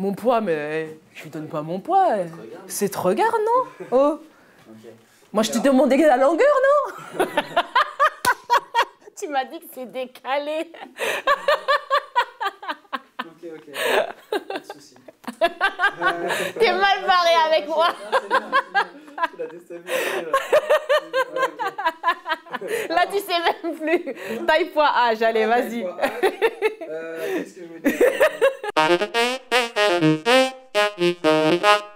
Mon poids, mais je lui donne pas mon poids. C'est te regarde, non? Oh Moi, je t'ai demandé la longueur, non? Tu m'as dit que c'est décalé. Ok, ok. Pas de soucis. T'es mal barré avec moi. Tu l'as déstabilisé. là. Tu sais même plus. Taille poids âge, allez, vas-y. Euh, Qu'est-ce que je veux dire? Bye.